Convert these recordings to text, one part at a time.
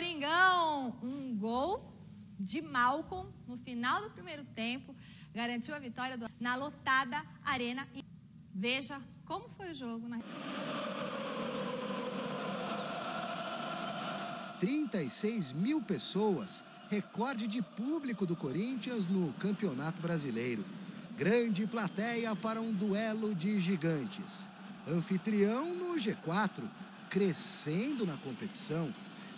Coringão. Um gol de Malcolm no final do primeiro tempo garantiu a vitória do... na lotada Arena. Veja como foi o jogo. Na... 36 mil pessoas, recorde de público do Corinthians no Campeonato Brasileiro. Grande plateia para um duelo de gigantes. Anfitrião no G4, crescendo na competição.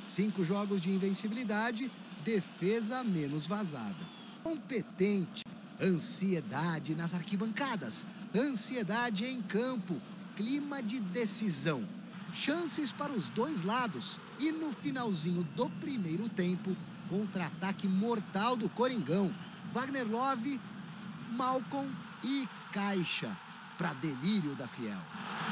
Cinco jogos de invencibilidade, defesa menos vazada. Competente, ansiedade nas arquibancadas, ansiedade em campo, clima de decisão. Chances para os dois lados e no finalzinho do primeiro tempo, contra-ataque mortal do Coringão. Wagner Love, Malcolm e Caixa para delírio da Fiel.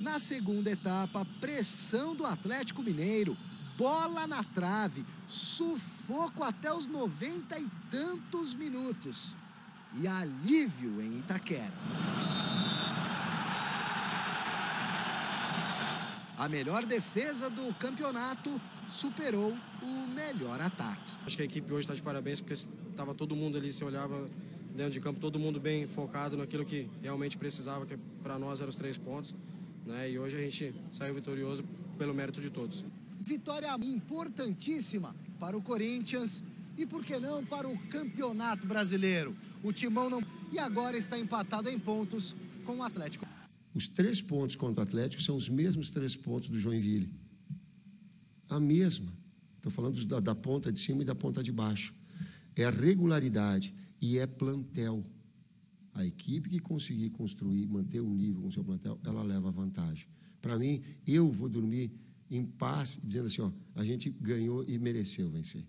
Na segunda etapa, pressão do Atlético Mineiro, bola na trave, sufoco até os noventa e tantos minutos. E alívio em Itaquera. A melhor defesa do campeonato superou o melhor ataque. Acho que a equipe hoje está de parabéns porque estava todo mundo ali, se olhava dentro de campo, todo mundo bem focado naquilo que realmente precisava, que para nós eram os três pontos. Né? E hoje a gente saiu vitorioso pelo mérito de todos. Vitória importantíssima para o Corinthians e, por que não, para o Campeonato Brasileiro. O Timão não. E agora está empatado em pontos com o Atlético. Os três pontos contra o Atlético são os mesmos três pontos do Joinville. A mesma. Estou falando da, da ponta de cima e da ponta de baixo. É a regularidade e é plantel. A equipe que conseguir construir, manter um nível com o seu plantel, ela leva vantagem. Para mim, eu vou dormir em paz, dizendo assim: ó, a gente ganhou e mereceu vencer.